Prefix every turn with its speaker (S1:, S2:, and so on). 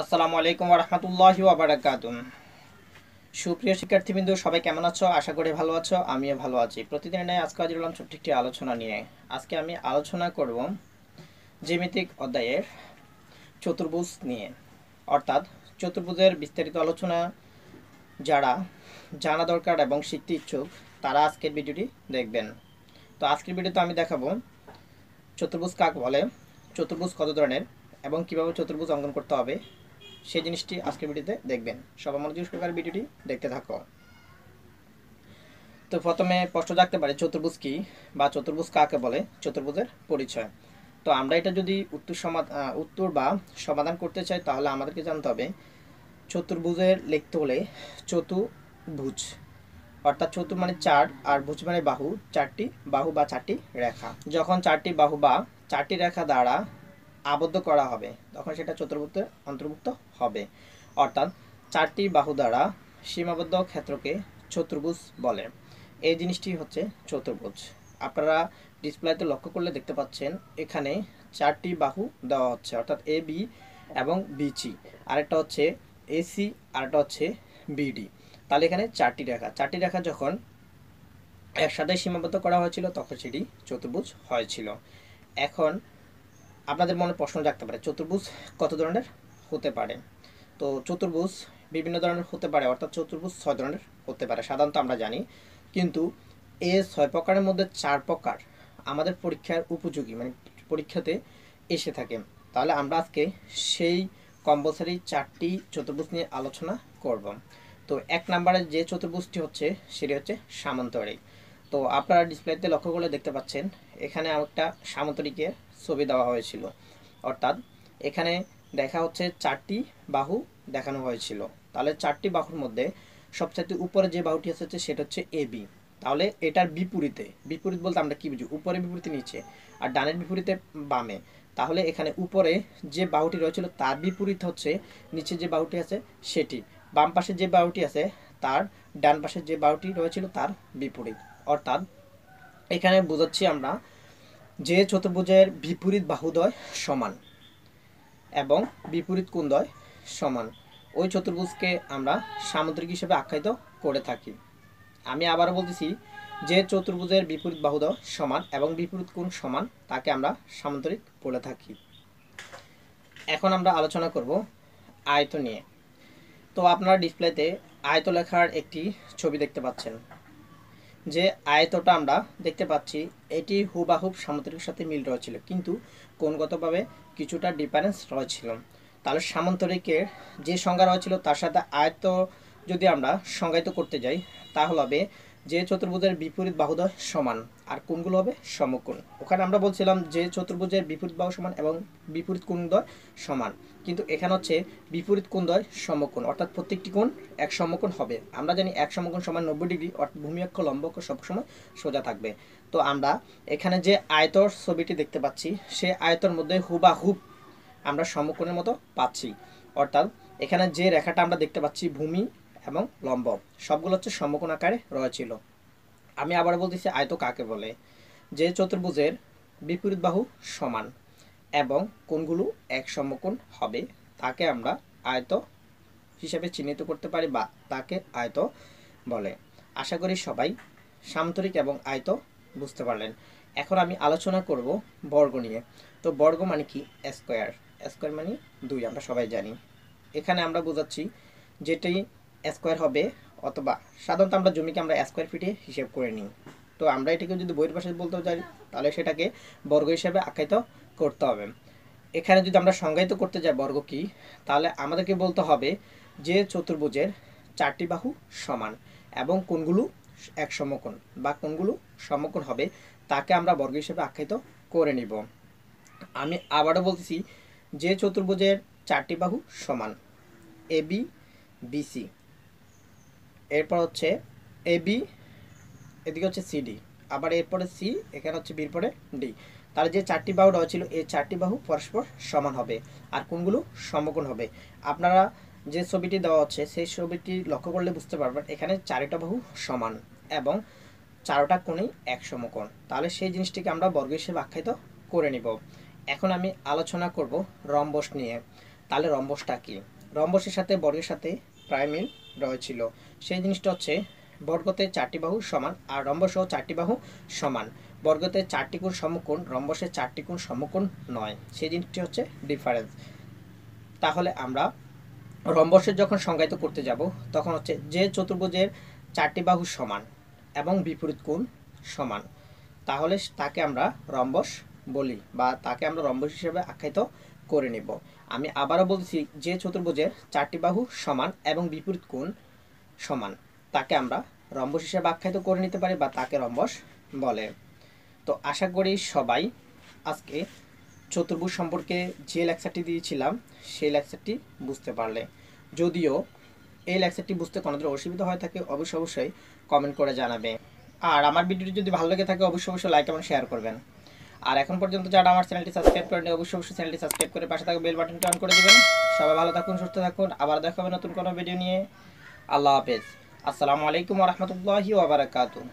S1: আসসালামু আলাইকুম রহমতুল্লাহ ওবরাকাত সুপ্রিয় শিক্ষার্থীবৃন্দ, সবাই কেমন আছো? আশা করি ভালো আছো, আমিও ভালো আছি। প্রতিদিনের ন্যায় আজকে হাজির হলাম ছোট্ট একটি আলোচনা নিয়ে। আজকে আমি আলোচনা করব জ্যামিতিক অধ্যায়ের চতুর্ভুজ নিয়ে। অর্থাৎ চতুর্ভুজের বিস্তারিত আলোচনা, যারা জানা দরকার এবং শিখতে ইচ্ছুক, তারা আজকের ভিডিওটি দেখবেন। তো আজকের ভিডিওতে আমি দেখাবো চতুর্ভুজ কাক বলে, চতুর্ভুজ কত ধরনের এবং কীভাবে চতুর্ভুজ অঙ্কন করতে হবে সেই জিনিসটি আজকের ভিডিওতে দেখবেন। সবাই মনোযোগ ভিডিওটি দেখতে থাকো। তো প্রথমে প্রশ্ন থাকতে পারে, চতুর্ভুজ কি বা চতুর্ভুজ কাকে বলে? চতুর্ভুজের পরিচয়। তো আমরা এটা যদি উত্তর সমাধান উত্তর বা সমাধান করতে চাই, তাহলে আমাদেরকে জানতে হবে, চতুর্ভুজের লিখতে হলে চতুর্ভুজ, অর্থাৎ চতুর মানে চার, আর ভুজ মানে বাহু, চারটি বাহু বা চারটি রেখা। যখন চারটি বাহু বা চারটি রেখা দ্বারা আবদ্ধ করা হবে। তখন সেটা চতুর্ভুজের অন্তর্ভুক্ত হবে। অর্থাৎ চারটি বাহু দ্বারা সীমাবদ্ধ ক্ষেত্রকে চতুর্ভুজ বলে। এই জিনিসটি হচ্ছে চতুর্ভুজ। আপনারা ডিসপ্লেতে লক্ষ্য করলে দেখতে পাচ্ছেন, এখানে চারটি বাহু দেওয়া হচ্ছে, অর্থাৎ এ বি এবং বিচি আরেকটা হচ্ছে এসি আরেকটা হচ্ছে বিডি তাহলে এখানে চারটি রেখা। চারটি রেখা যখন একসাথে সীমাবদ্ধ করা হয়েছিল, তখন সেটি চতুর্ভুজ হয়েছিল। এখন আপনাদের মনে প্রশ্ন জাগতে পারে, চতুর্ভুজ কত ধরনের? হতে পারে। তো চতুর্ভুজ বিভিন্ন ধরনের হতে পারে, অর্থাৎ চতুর্ভুজ ছয় ধরনের হতে পারে, সাধারণত আমরা জানি। কিন্তু এ ছয় প্রকারের মধ্যে চার প্রকার আমাদের পরীক্ষার উপযোগী মানে পরীক্ষাতে এসে থাকে। তাহলে আমরা আজকে সেই কম্পালসারি চারটি চতুর্ভুজ নিয়ে আলোচনা করব। তো এক নম্বরে যে চতুর্ভুজটি হচ্ছে, সেটি হচ্ছে সামান্তরিক তো আপনারা ডিসপ্লেতে লক্ষ্য করলে দেখতে পাচ্ছেন, এখানে একটা সামান্তরিকের ছবি দেওয়া হয়েছিল। অর্থাৎ এখানে দেখা হচ্ছে চারটি বাহু দেখানো হয়েছিল। তাহলে চারটি বাহুর মধ্যে সবচাইতে উপরে যে বাহুটি আছে সেটা হচ্ছে এ বি তাহলে এটার বিপরীতে, বিপরীত বলতে আমরা কি বুঝি? উপরে বিপরীতে নিচে আর ডানের বিপরীতে বামে। তাহলে এখানে উপরে যে বাহুটি রয়েছিল তার বিপরীত হচ্ছে নিচে যে বাহুটি আছে সেটি। বাম পাশে যে বাহুটি আছে তার ডান পাশে যে বাহুটি রয়েছিল তার বিপরীত। অর্থাৎ এখানে বোঝাচ্ছি আমরা যে চতুর্ভুজের বিপরীত বাহুদয় সমান এবং বিপরীত কোণদ্বয় সমান। ওই চতুর্ভুজকে আমরা সামুদ্রিক হিসেবে আখ্যায়িত করে থাকি। আমি আবারও বলতেছি যে চতুর্ভুজের বিপরীত বাহুদয় সমান এবং বিপরীত কোণ সমান তাকে আমরা সামুদ্রিক বলে থাকি। এখন আমরা আলোচনা করব আয়ত নিয়ে। তো আপনারা ডিসপ্লেতে আয়ত লেখার একটি ছবি দেখতে পাচ্ছেন। যে আয়তটা আমরা দেখতে পাচ্ছি, এটি হুবাহুব সামুদ্রিকের সাথে মিল রয়েছিল, কিন্তু কোনগতভাবে কিছুটা ডিফারেন্স রয়েছিল। তাহলে সামান্তরিকের যে সংজ্ঞা রয়েছিল, তার সাথে আয়ত যদি আমরা সংজ্ঞায়িত করতে যাই, তাহলে হবে যে চতুর্ভুজের বিপরীত বাহুদয় সমান। আর কোনগুলো হবে? সমকোণ। ওখানে আমরা বলছিলাম যে চতুর্ভুজের বিপরীত বাহু সমান এবং বিপরীত কোণদ্বয় সমান। কিন্তু এখানে হচ্ছে বিপরীত কোণদ্বয় সমকোণ। অর্থাৎ প্রত্যেকটি কোণ এক সমকোণ হবে। আমরা জানি এক সমকোণ সমান নব্বই ডিগ্রি। অর্থাৎ ভূমি অক্ষ লম্ব অক্ষ সবসময় সোজা থাকবে। তো আমরা এখানে যে আয়তর ছবিটি দেখতে পাচ্ছি, সে আয়তর মধ্যে হুবাহুব আমরা সমকোণের মতো পাচ্ছি। অর্থাৎ এখানে যে রেখাটা আমরা দেখতে পাচ্ছি, ভূমি এবং লম্ব সবগুলো হচ্ছে সমকোণ আকারে রয়েছিল। আমি আবার বলতেছি আয়ত কাকে বলে? যে চতুর্ভুজের বিপরীত বাহু সমান এবং কোনগুলো এক সমকোণ হবে, তাকে আমরা আয়ত হিসেবে চিহ্নিত করতে পারি বা তাকে আয়ত বলে। আশা করি সবাই সামন্তরিক এবং আয়ত বুঝতে পারলেন। এখন আমি আলোচনা করব বর্গ নিয়ে। তো বর্গ মানে কি? স্কোয়ার। স্কোয়ার মানে দুই, আমরা সবাই জানি। এখানে আমরা বোঝাচ্ছি যেটি স্কোয়ার হবে অথবা সাধারণত আমরা জমিকে আমরা স্কোয়ার ফিটে হিসেব করে নিই। তো আমরা এটাকে যদি বইয়ের পাশে বলতে চাই, তাহলে সেটাকে বর্গ হিসেবে আখ্যায়িত করতে হবে। এখানে যদি আমরা সংজ্ঞায়িত করতে যাই বর্গ কি, তাহলে আমাদেরকে বলতে হবে যে চতুর্ভুজের চারটি বাহু সমান এবং কোনগুলো এক সমকোণ বা কোনগুলো সমকোণ হবে তাকে আমরা বর্গ হিসেবে আখ্যায়িত করে নিব। আমি আবারও বলতেছি যে চতুর্ভুজের চারটি বাহু সমান, এ, বি বিসি এরপর হচ্ছে এ বি এদিকে হচ্ছে সিডি আবার এরপরে সি এখানে হচ্ছে বির পরে ডি তাহলে যে চারটি বাহু রয়েছিল এই চারটি বাহু পরস্পর সমান হবে। আর কোনগুলো সমকোণ হবে? আপনারা যে ছবিটি দেওয়া হচ্ছে, সেই ছবিটি লক্ষ্য করলে বুঝতে পারবেন, এখানে চারিটা বাহু সমান এবং চারোটা কোণেই এক সমকোণ। তাহলে সেই জিনিসটিকে আমরা বর্গ হিসেবে আখ্যায়িত করে নিব। এখন আমি আলোচনা করব রম্বস নিয়ে। তাহলে রম্বসটা কি? রম্বসের সাথে বর্গের সাথে প্রায় মিল রয়েছিল। সেই জিনিসটা হচ্ছে, বর্গতে চারটি বাহু সমান আর রম্বসও চারটি বাহু সমান। বর্গতে চারটি কোণ সমকোণ রম্বসের চারটি কোণ সমকোণ নয়। সেই জিনিসটি হচ্ছে ডিফারেন্স তাহলে আমরা রম্বসের যখন সংজ্ঞায়িত করতে যাব, তখন হচ্ছে যে চতুর্ভুজের চারটি বাহু সমান এবং বিপরীত কোণ সমান। তাহলে তাকে আমরা রম্বস বলি বা তাকে আমরা রম্বস হিসেবে আখ্যায়িত করে নিব। আমি আবারও বলছি যে চতুর্ভুজের চারটি বাহু সমান এবং বিপরীত কোণ সমান, তাকে আমরা রম্বস হিসেবে আখ্যায়িত করে নিতে পারি বা তাকে রম্বস বলে। তো আশা করি সবাই আজকে চতুর্ভুজ সম্পর্কে যে লেকচারটি দিয়েছিলাম, সেই লেকচারটি বুঝতে পারলে। যদিও এই লেকচারটি বুঝতে কোনোদিন অসুবিধা হয়ে থাকে, অবশ্যই অবশ্যই কমেন্ট করে জানাবে। আর আমার ভিডিওটি যদি ভালো লেগে থাকে, অবশ্যই অবশ্যই লাইক এবং শেয়ার করবেন। আর এখন পর্যন্ত যারা আমার চ্যানেলটি সাবস্ক্রাইব করেন অবশ্যই অবশ্যই চ্যানেলটি সাবস্ক্রাইব করে পাশে থাকা বেল বাটনটি অন করে দেবেন। সবাই ভালো থাকুন, সুস্থ থাকুন। আবার দেখা হবে নতুন কোনো ভিডিও নিয়ে। আল্লাহ হাফেজ। আসসালামু আলাইকুম রহমতুল্লাহি ওবরাকাতুহ